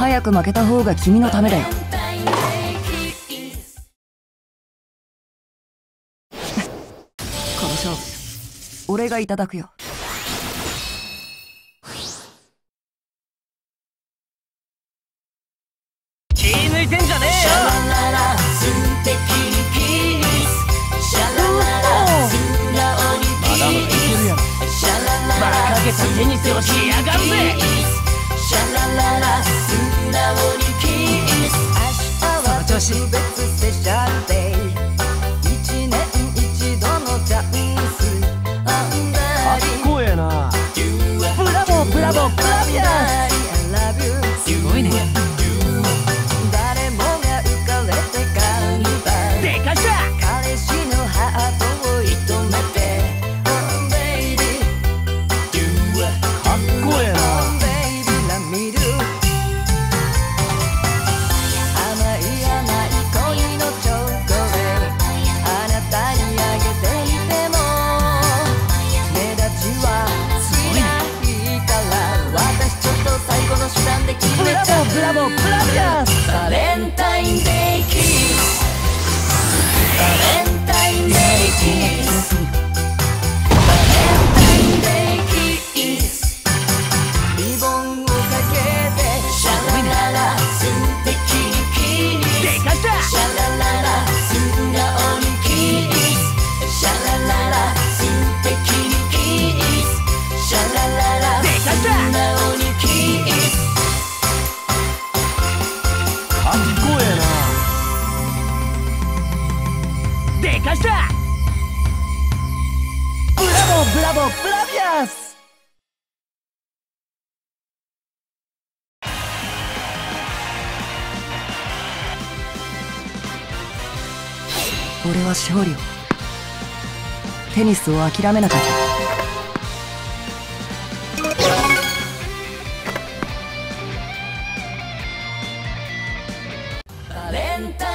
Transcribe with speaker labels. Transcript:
Speaker 1: 早く負けた方が君のためだよ。この勝負俺がいただくよ。
Speaker 2: 気抜いてんじゃねえよ。まだまだいけるやろ馬鹿げたテニスをしやがるぜ
Speaker 1: その調子
Speaker 3: スペシャルデイ。一年一度のチャンス。
Speaker 2: かっこええな。
Speaker 1: ブラボーブラボーブラビアす Bravo, bravo, playas. ます。俺は勝利を。テニスを諦めなかった。レンタ